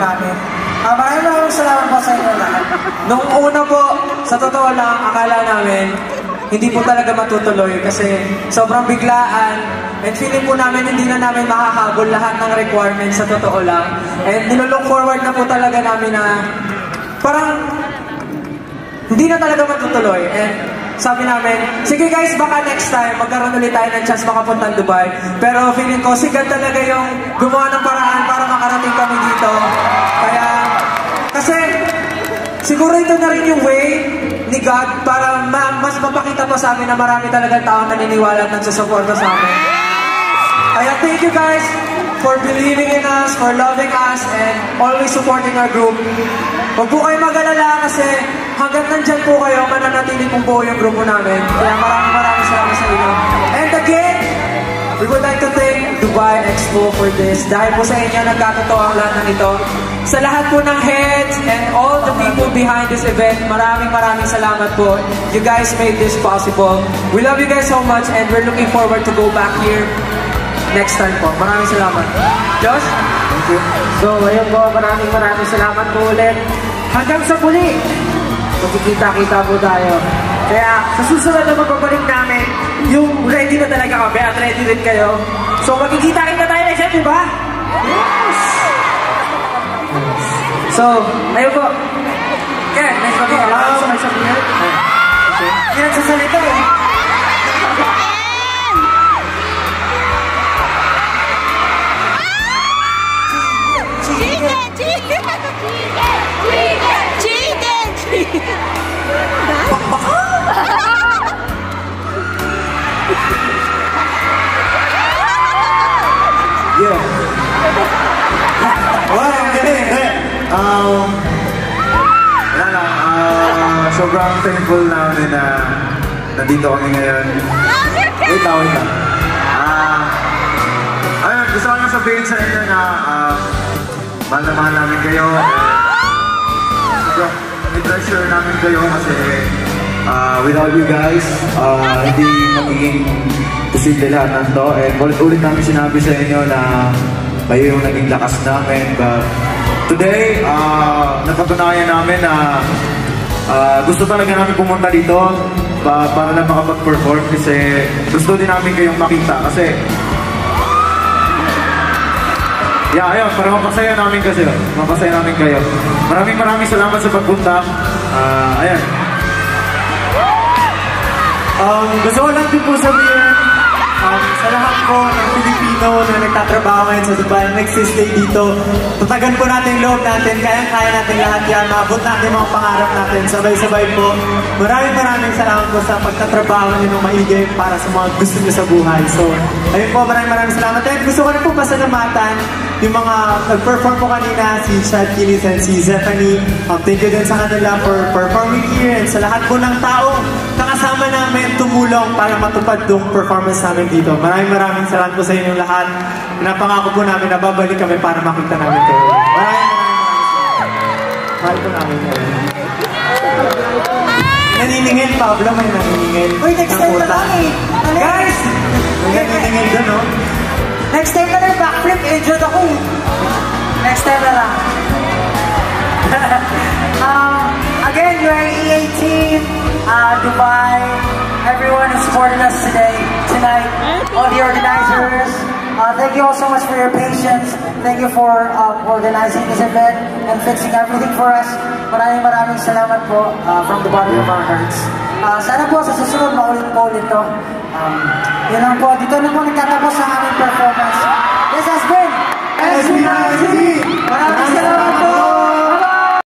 namin. Ah, maraming maraming salamat po sa inyo lahat. Nung una po, sa totoo lang, akala namin, hindi po talaga matutuloy kasi sobrang biglaan and feeling po namin hindi na namin makakagol lahat ng requirements sa totoo lang. And nilolook forward na po talaga namin na parang hindi na talaga matutuloy. And sabi namin, sige guys, baka next time magkaroon ulit tayo ng chance makapunta Dubai. Pero feeling ko, sigat talaga yung gumawa ng paraan para makarating kami dito. Siguro ito na rin yung way ni God para ma- mas mapakita pa sa amin na marami talagang tao naniniwala at nagsusuporta sa amin. Kaya thank you guys for believing in us, for loving us, and always supporting our group. Huwag po kayo mag-alala kasi hanggang nandyan po kayo, mananatili pong buo yung grupo namin. Kaya maraming maraming salamat sa inyo. And again, we would like to thank Dubai Expo for this. Dahil po sa inyo, nagkatotoo ang lahat ng ito. Sa lahat po ng heads and all the people behind this event, maraming maraming salamat po. You guys made this possible. We love you guys so much and we're looking forward to go back here next time po. Maraming salamat. Josh? Thank you. So, ayun po, maraming maraming salamat po ulit. Hanggang sa muli, magkikita-kita po tayo. Kaya sa susunod na magbabalik namin, yung ready na talaga kami at ready rin kayo. So, magkikita-kita tayo next time, di ba? Yes! So, ayun po. Ken, next pa po. Alam sa may sabihin. Hindi nagsasalita eh. Cheated! Cheated! Cheated! Cheated! Yeah. Um, wala lang. ah, sobrang thankful namin na nandito kami ngayon. Wait lang, wait lang. Ah, ayun, gusto ko lang sabihin sa inyo na ah, mahal na mahal namin kayo. Sobrang i-treasure namin kayo kasi ah, without you guys, ah, hindi magiging posible lahat to. And ulit-ulit namin sinabi sa inyo na kayo yung naging lakas namin. But today, ah, napatunayan namin na ah, gusto talaga namin pumunta dito pa, para lang makapag-perform kasi gusto din namin kayong makita kasi Yeah, ayun, para mapasaya namin kasi, mapasaya namin kayo. Maraming maraming salamat sa pagpunta. Ah, ayan. Um, gusto ko lang din po sabihin, um, sa lahat po ng Pilipino na nagtatrabaho ngayon sa Dubai, nagsistay dito, tatagan po natin loob natin, kaya-kaya natin lahat yan, maabot natin mga pangarap natin, sabay-sabay po. Maraming maraming salamat po sa pagtatrabaho niyo ng maigay para sa mga gusto niyo sa buhay. So, ayun po, maraming maraming salamat. At gusto ko rin po pasalamatan yung mga nag-perform po kanina, si Chad Kilis and si Zephanie. Um, thank you din sa kanila for performing here and sa lahat po ng tao nakasama namin tumulong para matupad yung performance namin dito. Maraming maraming salamat po sa inyong lahat. Napangako po namin na babalik kami para makita namin kayo. Maraming maraming salamat. Mahal po namin kayo. Naniningil, Pablo, may naniningil. Uy, next time na lang eh. Ano? Guys! May naniningil doon, no? Next time na lang backflip, injured ako. Next time na lang. um, again, UAE 18, uh, Dubai, everyone who supported us today, tonight, all the organizers. Uh, thank you all so much for your patience. Thank you for um, organizing this event and fixing everything for us. Maraming maraming salamat po uh, from the bottom of our hearts. Uh, sana po sa susunod maulit po ulit to. Um, yun lang po. Dito na po nagtatapos ang aming performance. This has been